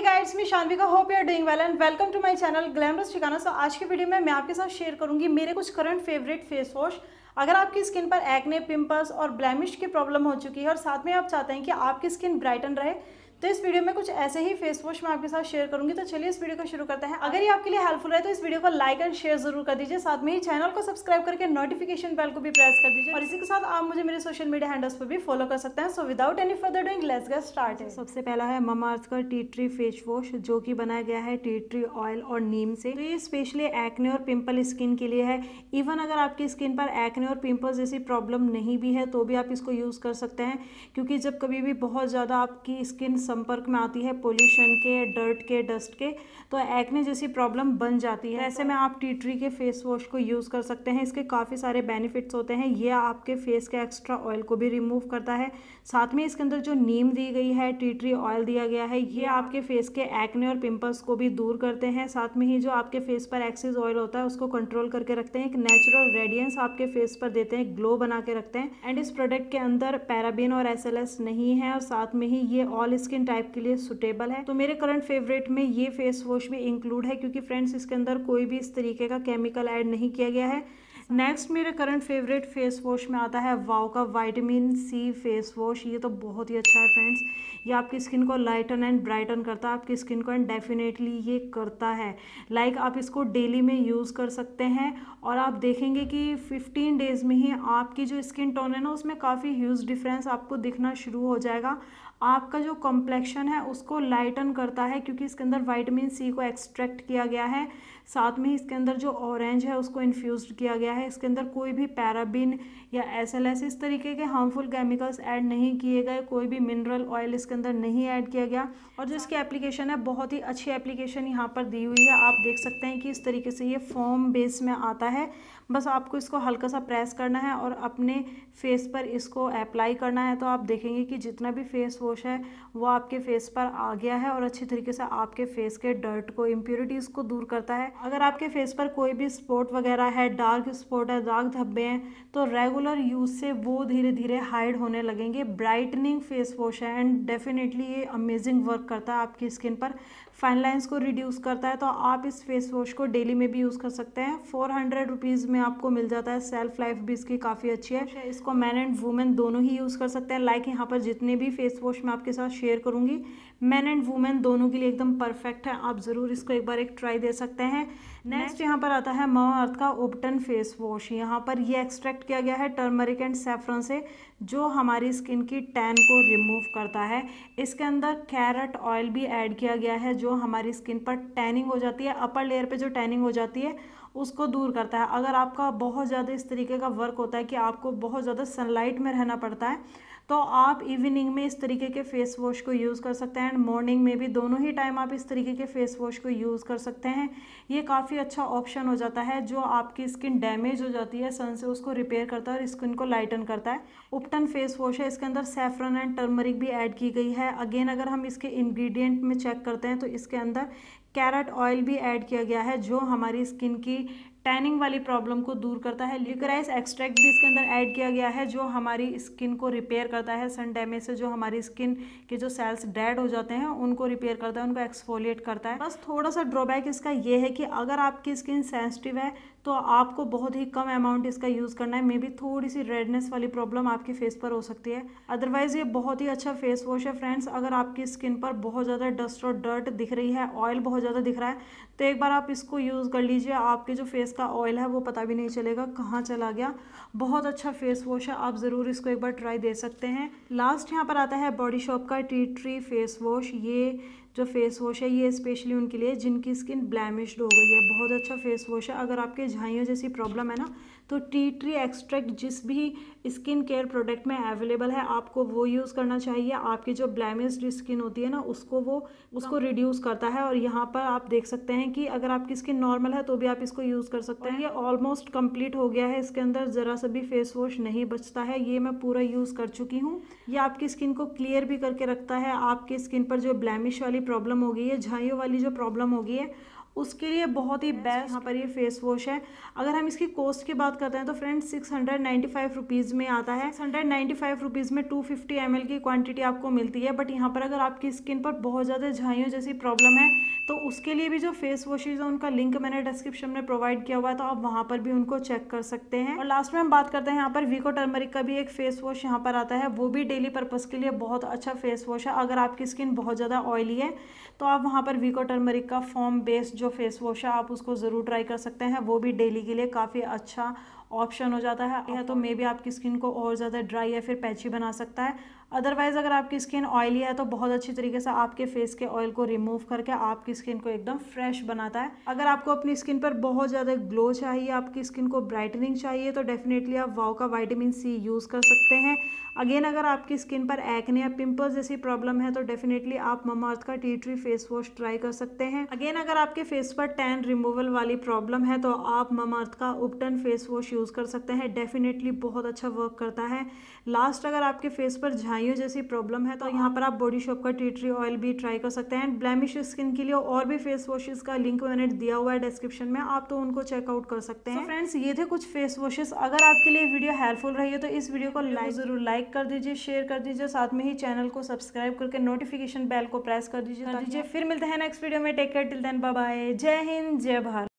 Guides me Shanvi का hope you are doing well and welcome to my channel glamorous ठिकाना so आज की video में मैं आपके साथ शेयर करूँगी मेरे कुछ करंट फेवरेट फेस वॉश अगर आपकी स्किन पर एक्ने पिंपल्स और ब्लैमिश की प्रॉब्लम हो चुकी है और साथ में आप चाहते हैं कि आपकी स्किन ब्राइटन रहे तो इस वीडियो में कुछ ऐसे ही फेस वॉश मैं आपके साथ शेयर करूँगी। तो चलिए इस वीडियो को शुरू करते हैं। अगर ये आपके लिए हेल्पफुल है तो इस वीडियो को लाइक एंड शेयर ज़रूर कर दीजिए। साथ में ही चैनल को सब्सक्राइब करके नोटिफिकेशन बेल को भी प्रेस कर दीजिए। और इसी के साथ आप मुझे मेरे सोशल मीडिया हैंडल्स पर भी फॉलो कर सकते हैं। So without any further doing let's get start है सबसे पहला है ममा अर्थ का टी ट्री फेस वॉश जो कि बनाया गया है टी ट्री ऑयल और नीम से। तो ये स्पेशली एक्ने और पिंपल स्किन के लिए है। इवन अगर आपकी स्किन पर एक्ने और पिंपल्स जैसी प्रॉब्लम नहीं भी है तो भी आप इसको यूज़ कर सकते हैं। क्योंकि जब कभी भी बहुत ज़्यादा आपकी स्किन संपर्क में आती है पोल्यूशन के डर्ट के डस्ट के तो एक्ने जैसी प्रॉब्लम बन जाती है। ऐसे में आप टी ट्री के फेस वॉश को यूज़ कर सकते हैं। इसके काफ़ी सारे बेनिफिट्स होते हैं। ये आपके फेस के एक्स्ट्रा ऑयल को भी रिमूव करता है। साथ में इसके अंदर जो नीम दी गई है टी ट्री ऑयल दिया गया है ये आपके फेस के एक्ने और पिंपल्स को भी दूर करते हैं। साथ में ही जो आपके फेस पर एक्सिस ऑयल होता है उसको कंट्रोल करके रखते हैं। एक नेचुरल रेडियंस आपके फेस पर देते हैं ग्लो बना के रखते हैं। एंड इस प्रोडक्ट के अंदर पैराबिन और एस नहीं है और साथ में ही ये ऑल स्किन टाइप के लिए सुटेबल है। तो मेरे करंट फेवरेट में ये फेस वॉश भी इंक्लूड है क्योंकि फ्रेंड्स इसके अंदर कोई भी इस तरीके का केमिकल ऐड नहीं किया गया है। नेक्स्ट मेरे करंट फेवरेट फेस वॉश में आता है वाओ का वाइटामिन सी फेस वॉश ये तो बहुत ही अच्छा है फ्रेंड्स ये आपकी स्किन को लाइटन एंड ब्राइटन करता है। आपकी स्किन को एंड डेफिनेटली ये करता है। लाइक like आप इसको डेली में यूज़ कर सकते हैं। और आप देखेंगे कि 15 डेज़ में ही आपकी जो स्किन टोन है ना, उसमें काफ़ी ह्यूज डिफरेंस आपको दिखना शुरू हो जाएगा। आपका जो कॉम्प्लेक्शन है, उसको लाइटन करता है क्योंकि इसके अंदर वाइटामिन सी को एक्सट्रैक्ट किया गया है। साथ में इसके अंदर जो ऑरेंज है, उसको इन्फ्यूज किया गया है। इसके अंदर कोई भी पैराबिन या एस एल एस इस तरीके के हार्मफुल केमिकल्स ऐड नहीं किए गए। कोई भी मिनरल ऑयल इसके अंदर नहीं ऐड किया गया। और जो इसकी एप्लीकेशन है, बहुत ही अच्छी एप्लीकेशन यहाँ पर दी हुई है। आप देख सकते हैं कि इस तरीके से ये फॉर्म बेस में आता है। बस आपको इसको हल्का सा प्रेस करना है और अपने फेस पर इसको अप्लाई करना है। तो आप देखेंगे कि जितना भी फेस वॉश है, वो आपके फेस पर आ गया है और अच्छी तरीके से आपके फेस के डर्ट को इम्प्योरिटीज़ को दूर करता है। अगर आपके फेस पर कोई भी स्पॉट वगैरह है डार्क स्पॉट है दाग धब्बे हैं तो रेगुलर यूज़ से वो धीरे धीरे हाइड होने लगेंगे। ब्राइटनिंग फेस वॉश है एंड डेफिनेटली ये अमेजिंग वर्क करता है आपकी स्किन पर। फाइन लाइन्स को रिड्यूस करता है तो आप इस फेस वॉश को डेली में भी यूज़ कर सकते हैं। फोर हंड्रेड रुपीज़ में आपको मिल जाता है सेल्फ लाइफ भी इसकी काफ़ी अच्छी है। इसको मैन एंड वुमेन दोनों ही यूज़ कर सकते हैं। लाइक यहाँ पर जितने भी फेस वॉश मैं आपके साथ शेयर करूँगी मैन एंड वुमेन दोनों के लिए एकदम परफेक्ट है। आप ज़रूर इसको एक बार एक ट्राई दे सकते हैं। नेक्स्ट यहाँ पर आता है माँ अर्थ का ओपटन फेस वॉश यहाँ पर ये एक्सट्रैक्ट किया गया है टर्मरिक एंड सेफ्रन से। जो हमारी स्किन की टैन को रिमूव करता है। इसके अंदर कैरेट ऑयल भी ऐड किया गया है, जो हमारी स्किन पर टैनिंग हो जाती है, अपर लेयर पे जो टैनिंग हो जाती है, उसको दूर करता है। अगर आपका बहुत ज़्यादा इस तरीके का वर्क होता है कि आपको बहुत ज़्यादा सनलाइट में रहना पड़ता है तो आप इवनिंग में इस तरीके के फेस वॉश को यूज़ कर सकते हैं एंड मॉर्निंग में भी दोनों ही टाइम आप इस तरीके के फेस वॉश को यूज़ कर सकते हैं। ये काफ़ी अच्छा ऑप्शन हो जाता है, जो आपकी स्किन डैमेज हो जाती है सन से उसको रिपेयर करता है और स्किन को लाइटन करता है। उपटन फेस वॉश है, इसके अंदर सेफ्रन एंड टर्मरिक भी ऐड की गई है। अगेन अगर हम इसके इंग्रेडिएंट में चेक करते हैं तो इसके अंदर कैरेट ऑयल भी ऐड किया गया है, जो हमारी स्किन की टैनिंग वाली प्रॉब्लम को दूर करता है। लिक्राइस एक्सट्रैक्ट भी इसके अंदर ऐड किया गया है, जो हमारी स्किन को रिपेयर करता है। सन डैमेज से जो हमारी स्किन के जो सेल्स डेड हो जाते हैं, उनको रिपेयर करता है, उनको एक्सफोलिएट करता है। बस थोड़ा सा ड्रॉबैक इसका ये है कि अगर आपकी स्किन सेंसिटिव है तो आपको बहुत ही कम अमाउंट इसका यूज़ करना है। मे बी थोड़ी सी रेडनेस वाली प्रॉब्लम आपके फेस पर हो सकती है। अदरवाइज़ ये बहुत ही अच्छा फेस वॉश है फ्रेंड्स अगर आपकी स्किन पर बहुत ज़्यादा डस्ट और डर्ट दिख रही है ऑयल बहुत ज़्यादा दिख रहा है तो एक बार आप इसको यूज़ कर लीजिए। आपके जो फेस का ऑयल है वो पता भी नहीं चलेगा कहाँ चला गया। बहुत अच्छा फेस वॉश है, आप ज़रूर इसको एक बार ट्राई दे सकते हैं। लास्ट यहाँ पर आता है बॉडी शॉप का टी ट्री फेस वॉश ये जो फेस वॉश है ये स्पेशली उनके लिए जिनकी स्किन ब्लैमिश्ड हो गई है बहुत अच्छा फेस वॉश है। अगर आपके झाइयों जैसी प्रॉब्लम है ना तो टी ट्री एक्सट्रैक्ट जिस भी स्किन केयर प्रोडक्ट में अवेलेबल है आपको वो यूज़ करना चाहिए। आपकी जो ब्लैमिस्ड स्किन होती है ना उसको वो उसको रिड्यूस करता है और यहाँ पर आप देख सकते हैं कि अगर आपकी स्किन नॉर्मल है तो भी आप इसको यूज़ कर सकते हैं। ये ऑलमोस्ट कंप्लीट हो गया है इसके अंदर ज़रा सा भी फेस वॉश नहीं बचता है। ये मैं पूरा यूज़ कर चुकी हूँ। ये आपकी स्किन को क्लियर भी करके रखता है। आपकी स्किन पर जो ब्लैमिश वाली प्रॉब्लम हो गई है झाइयों वाली जो प्रॉब्लम हो गई है उसके लिए बहुत ही बेस्ट यहाँ पर ये फेस वॉश है। अगर हम इसकी कॉस्ट की बात करते हैं तो friends six hundred ninety five rupees में आता है। Six hundred ninety five rupees में टू फिफ्टी एम एल की क्वांटिटी आपको मिलती है। बट यहाँ पर अगर आपकी स्किन पर बहुत ज़्यादा झाइयों जैसी प्रॉब्लम है तो उसके लिए भी जो फेस वॉशेज है उनका लिंक मैंने डिस्क्रिप्शन में प्रोवाइड किया हुआ है तो आप वहाँ पर भी उनको चेक कर सकते हैं। और लास्ट में हम बात करते हैं यहाँ पर वीको टर्मरिक का भी एक फेस वॉश यहाँ पर आता है। वो भी डेली पर्पज़ के लिए बहुत अच्छा फेस वॉश है। अगर आपकी स्किन बहुत ज़्यादा ऑयली है तो आप वहाँ पर वीको टर्मरिक का फॉर्म बेस्ड जो फेस वॉश है आप उसको ज़रूर ट्राई कर सकते हैं। वो भी डेली के लिए काफ़ी अच्छा ऑप्शन हो जाता है। या तो मे भी आपकी स्किन को और ज़्यादा ड्राई या फिर पैची बना सकता है। अदरवाइज़ अगर आपकी स्किन ऑयली है तो बहुत अच्छी तरीके से आपके फेस के ऑयल को रिमूव करके आपकी स्किन को एकदम फ्रेश बनाता है। अगर आपको अपनी स्किन पर बहुत ज़्यादा ग्लो चाहिए, आपकी स्किन को ब्राइटनिंग चाहिए तो डेफिनेटली आप वाओ का वाइटामिन सी यूज़ कर सकते हैं। अगेन अगर आपकी स्किन पर एक्ने या पिंपल्स जैसी प्रॉब्लम है तो डेफिनेटली आप ममा अर्थ का tea tree face wash try कर सकते हैं। अगेन अगर आपके फेस पर टैन रिमूवल वाली प्रॉब्लम है तो आप ममा अर्थ का उपटन फेस वॉश यूज़ कर सकते हैं। डेफिनेटली बहुत अच्छा वर्क करता है। लास्ट अगर आपके फेस पर झाइयों जैसी प्रॉब्लम है तो यहाँ पर आप बॉडी शॉप का टी ट्री ऑयल भी ट्राई कर सकते हैं। एंड ब्लैमिश स्किन के लिए और भी फेस वॉशेस का लिंक मैंने दिया हुआ है डिस्क्रिप्शन में आप तो उनको चेकआउट कर सकते हैं। फ्रेंड्स so, ये थे कुछ फेस वॉशेस अगर आपके लिए वीडियो हेल्पफुल रही है तो इस वीडियो को लाइक ज़रूर लाइक कर दीजिए शेयर कर दीजिए साथ में ही चैनल को सब्सक्राइब करके नोटिफिकेशन बेल को प्रेस कर दीजिए कर दीजिए। फिर मिलते हैं नेक्स्ट वीडियो में। Take care till then bye जय हिंद जय भारत।